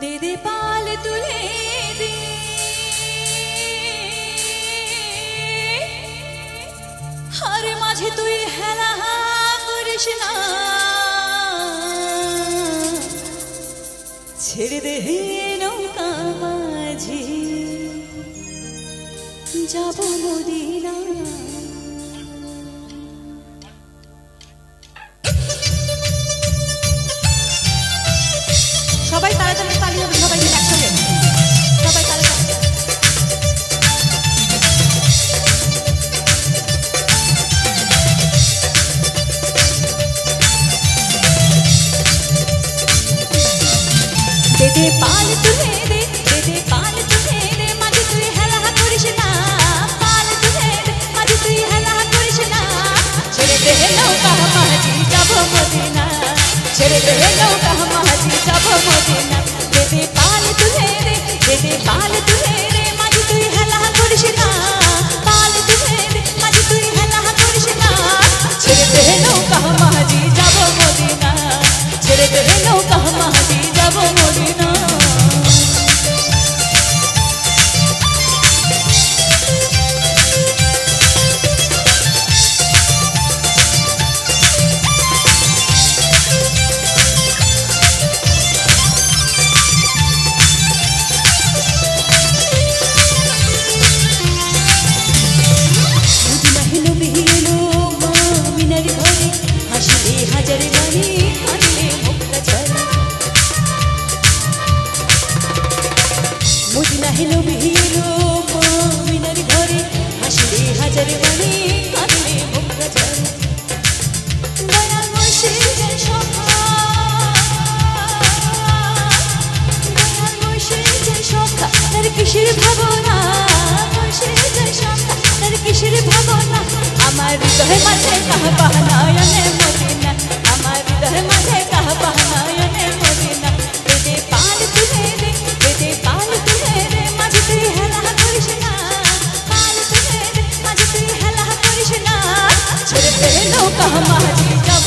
দে দে পাল তুলে দে। মাঝে তুই হেলা করিস না। ছেড়ে দে নৌকা মাঝি। যাব মদিনা দে মদিনা হেলো বিহিলো মা মিনার ঘরে হাসিলে হাজার গানে কাঁদিলে মুক্তা ঝরে দয়াল দয়াল সখা, তার কিসের ভাবনা? আমার হৃদয় মাঝে কাহা ছেড়ে দে নৌকা মাঝি যাব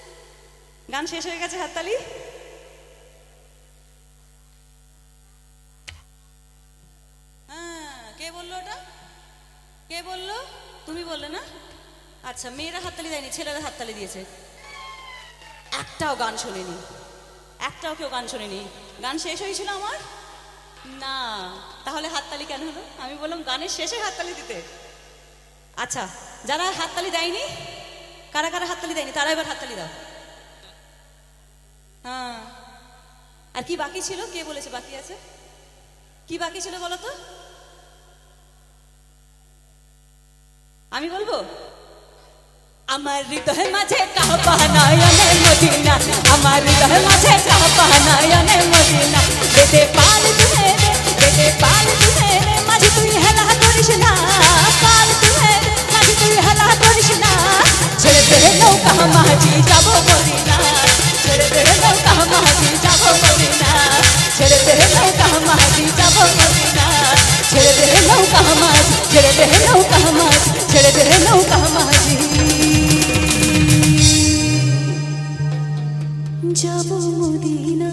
গান শেষ হয়ে গেছে, হাততালি? হ্যাঁ কে বলল ওটা? কে বলল? তুমি বললে না? আচ্ছা মেয়েরা হাততালি দেয়নি, ছেলেরা হাততালি দিয়েছে। একটাও গান শোনেনি। একটাও কেউ গান শোনেনি। গান শেষ হয়েছিল আমার? না। তাহলে হাততালি কেন হলো? আমি বললাম গানের শেষে হাততালি দিতে। আচ্ছা যারা হাততালি দেয়নি, কারা কারা হাততালি দেয়নি? তারা এবার হাততালি দাও। হ্যাঁ। আর কি বাকি ছিল? কে বলেছে বাকি আছে? কি বাকি ছিল বলো তো? আমি বলব? আমার হৃদয় মাঝে কাহবানায়নে মদিনা। আমার হৃদয় মাঝে কাহবানায়নে মদিনা। দেদে পাল তুলে দে দেদে পাল তুলে দে মাঝে তুই হেলা করিস না। जड़ रहना नौ माजी जड़ रहना कहा माजी जब मुदीना